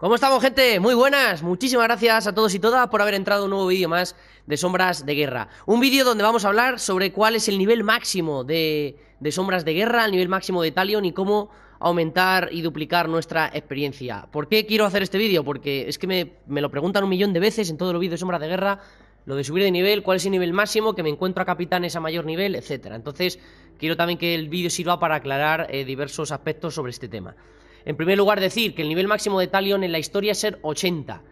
¿Cómo estamos, gente? Muy buenas. Muchísimas gracias a todos y todas por haber entrado a un nuevo vídeo más de Sombras de Guerra. Un vídeo donde vamos a hablar sobre cuál es el nivel máximo de, Sombras de Guerra, el nivel máximo de Talion y cómo aumentar y duplicar nuestra experiencia. ¿Por qué quiero hacer este vídeo? Porque es que me, lo preguntan un millón de veces en todos los vídeos de Sombras de Guerra, lo de subir de nivel, cuál es el nivel máximo, que me encuentro a capitanes a mayor nivel, etcétera. Entonces, quiero también que el vídeo sirva para aclarar eh, diversos aspectos sobre este tema. En primer lugar, decir que el nivel máximo de Talion en la historia es ser 80.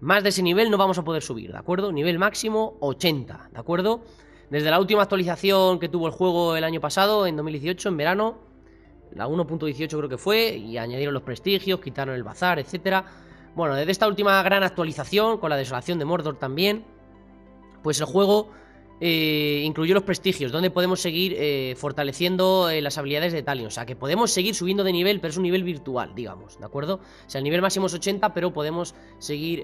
Más de ese nivel no vamos a poder subir, ¿de acuerdo? Nivel máximo 80, ¿de acuerdo? Desde la última actualización que tuvo el juego el año pasado, en 2018, en verano, la 1.18 creo que fue, y añadieron los prestigios, quitaron el bazar, etcétera. Bueno, desde esta última gran actualización, con la desolación de Mordor también, pues el juego eh, incluyó los prestigios, donde podemos seguir eh, fortaleciendo eh, las habilidades de Talion. O sea, que podemos seguir subiendo de nivel, pero es un nivel virtual, digamos, ¿de acuerdo? O sea, el nivel máximo es 80, pero podemos seguir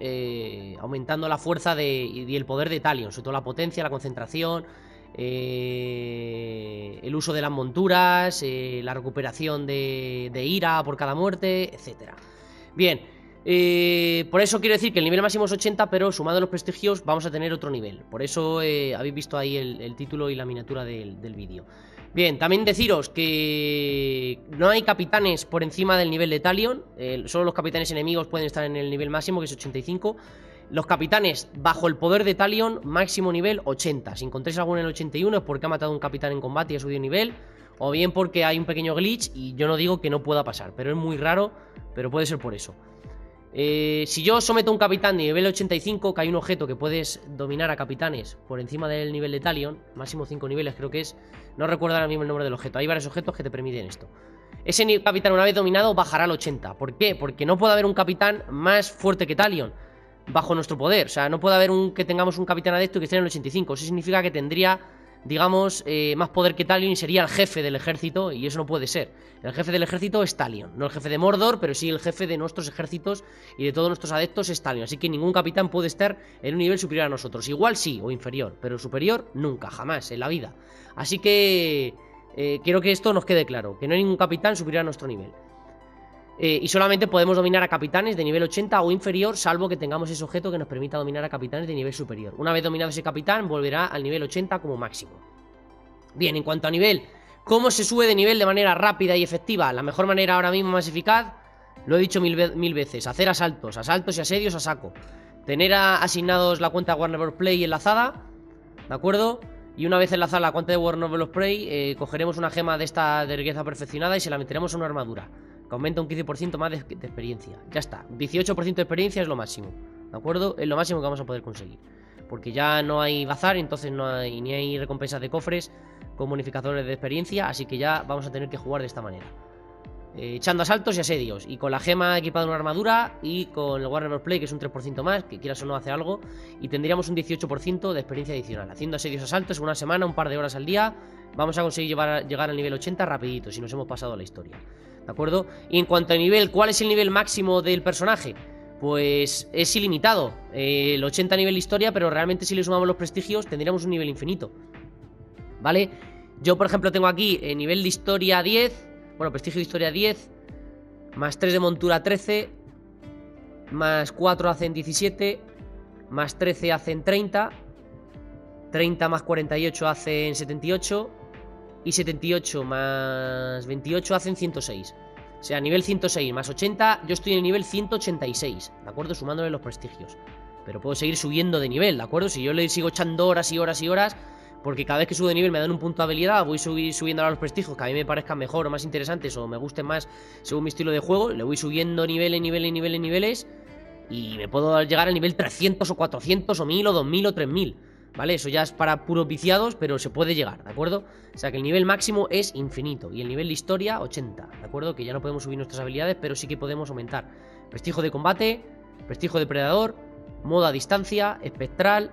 aumentando la fuerza de, y el poder de Talion, sobre todo la potencia, la concentración, el uso de las monturas, la recuperación de, de ira por cada muerte, etcétera. Bien, eh, por eso quiero decir que el nivel máximo es 80, pero sumado a los prestigios vamos a tener otro nivel. Por eso eh, habéis visto ahí el, título y la miniatura del, vídeo. Bien, también deciros que no hay capitanes por encima del nivel de Talion. solo los capitanes enemigos pueden estar en el nivel máximo, que es 85. Los capitanes bajo el poder de Talion, máximo nivel 80. Si encontréis alguno en el 81 es porque ha matado a un capitán en combate y ha subido nivel. O bien porque hay un pequeño glitch y yo no digo que no pueda pasar. Pero es muy raro, pero puede ser por eso. Eh, si yo someto a un capitán de nivel 85, que hay un objeto que puedes dominar a capitanes por encima del nivel de Talion, máximo 5 niveles creo que es, no recuerdo ahora mismo el nombre del objeto, hay varios objetos que te permiten esto. Ese capitán una vez dominado bajará al 80, ¿por qué? Porque no puede haber un capitán más fuerte que Talion bajo nuestro poder, o sea, no puede haber un que tengamos un capitán adepto que esté en el 85, eso significa que tendría digamos, eh, más poder que Talion y sería el jefe del ejército, y eso no puede ser. El jefe del ejército es Talion, no el jefe de Mordor, pero sí el jefe de nuestros ejércitos y de todos nuestros adeptos es Talion. Así que ningún capitán puede estar en un nivel superior a nosotros. Igual sí, o inferior, pero superior nunca, jamás, en la vida. Así que eh, quiero que esto nos quede claro, que no hay ningún capitán superior a nuestro nivel. Eh, y solamente podemos dominar a capitanes de nivel 80 o inferior, salvo que tengamos ese objeto que nos permita dominar a capitanes de nivel superior. Una vez dominado ese capitán, volverá al nivel 80 como máximo. Bien, en cuanto a nivel, ¿cómo se sube de nivel de manera rápida y efectiva? La mejor manera ahora mismo más eficaz, lo he dicho mil, veces, hacer asaltos, asaltos y asedios a saco. Tener asignados la cuenta Warner Bros. Play enlazada, ¿de acuerdo? Y una vez enlazada la cuenta de Warner Bros. Play, eh, cogeremos una gema de esta de riqueza perfeccionada y se la meteremos en una armadura aumenta un 15% más de, experiencia. Ya está, 18% de experiencia es lo máximo, ¿de acuerdo? Es lo máximo que vamos a poder conseguir. Porque ya no hay bazar, entonces no hay, ni hay recompensas de cofres con bonificadores de experiencia, así que ya vamos a tener que jugar de esta manera. Eh, echando asaltos y asedios, y con la gema equipada en una armadura, y con el Warner Play, que es un 3% más, que quieras o no hace algo, y tendríamos un 18% de experiencia adicional. Haciendo asedios asaltos una semana, un par de horas al día, vamos a conseguir llegar al nivel 80 rapidito, si nos hemos pasado la historia. ¿De acuerdo? Y en cuanto a nivel, ¿cuál es el nivel máximo del personaje? Pues es ilimitado. Eh, el 80 nivel historia, pero realmente si le sumamos los prestigios tendríamos un nivel infinito. ¿Vale? Yo, por ejemplo, tengo aquí el nivel de historia 10. Bueno, prestigio de historia 10. Más 3 de montura 13. Más 4 hacen 17. Más 13 hacen 30. 30 más 48 hacen 78 y 78 más 28 hacen 106. O sea, nivel 106 más 80, yo estoy en el nivel 186, ¿de acuerdo? Sumándole los prestigios. Pero puedo seguir subiendo de nivel, ¿de acuerdo? Si yo le sigo echando horas y horas y horas, porque cada vez que subo de nivel me dan un punto de habilidad, voy subiendo a los prestigios que a mí me parezcan mejor o más interesantes o me gusten más según mi estilo de juego, le voy subiendo nivel en nivel en nivel en niveles y me puedo llegar al nivel 300 o 400 o 1000 o 2000 o 3000. ¿Vale? Eso ya es para puros viciados, pero se puede llegar, ¿de acuerdo? O sea que el nivel máximo es infinito y el nivel de historia 80, ¿de acuerdo? Que ya no podemos subir nuestras habilidades, pero sí que podemos aumentar prestigio de combate, prestigio de predador, modo a distancia, espectral,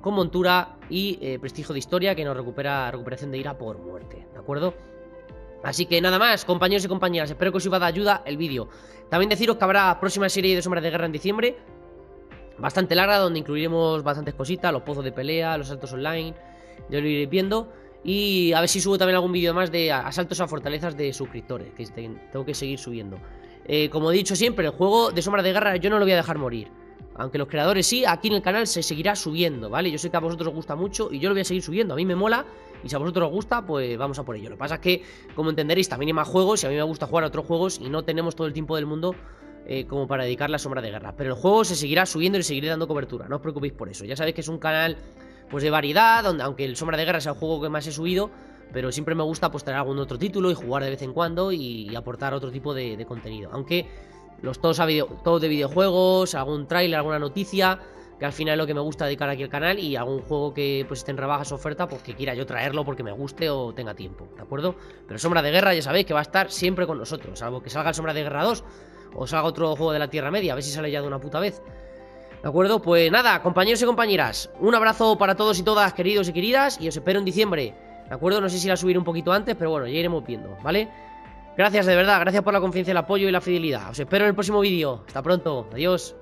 con montura y eh, prestigio de historia que nos recupera recuperación de ira por muerte, ¿de acuerdo? Así que nada más, compañeros y compañeras, espero que os sirva de ayuda el vídeo. También deciros que habrá próxima serie de Sombras de Guerra en diciembre, bastante larga, donde incluiremos bastantes cositas, los pozos de pelea, los saltos online, ya lo iré viendo. Y a ver si subo también algún vídeo más de asaltos a fortalezas de suscriptores, que tengo que seguir subiendo. eh, como he dicho siempre, el juego de Sombra de Guerra yo no lo voy a dejar morir. Aunque los creadores sí, aquí en el canal se seguirá subiendo, ¿vale? Yo sé que a vosotros os gusta mucho y yo lo voy a seguir subiendo. A mí me mola y si a vosotros os gusta, pues vamos a por ello. Lo que pasa es que, como entenderéis, también hay más juegos y a mí me gusta jugar a otros juegos y no tenemos todo el tiempo del mundo eh, como para dedicar la sombra de guerra. Pero el juego se seguirá subiendo y seguiré dando cobertura, no os preocupéis por eso. Ya sabéis que es un canal pues de variedad, donde aunque el sombra de guerra sea el juego que más he subido, pero siempre me gusta pues traer algún otro título y jugar de vez en cuando y, aportar otro tipo de, contenido. Aunque los todos, todos de videojuegos, algún trailer, alguna noticia que al final es lo que me gusta dedicar aquí al canal y algún juego que pues esté en rebajas oferta, pues que quiera yo traerlo porque me guste o tenga tiempo, ¿de acuerdo? Pero Sombra de Guerra ya sabéis que va a estar siempre con nosotros, salvo que salga el Sombra de Guerra 2 o salga otro juego de la Tierra Media, a ver si sale ya de una puta vez. ¿De acuerdo? Pues nada, compañeros y compañeras, un abrazo para todos y todas, queridos y queridas, y os espero en diciembre, ¿de acuerdo? No sé si la subiré un poquito antes, pero bueno, ya iremos viendo, ¿vale? Gracias de verdad, gracias por la confianza, el apoyo y la fidelidad. Os espero en el próximo vídeo. Hasta pronto, adiós.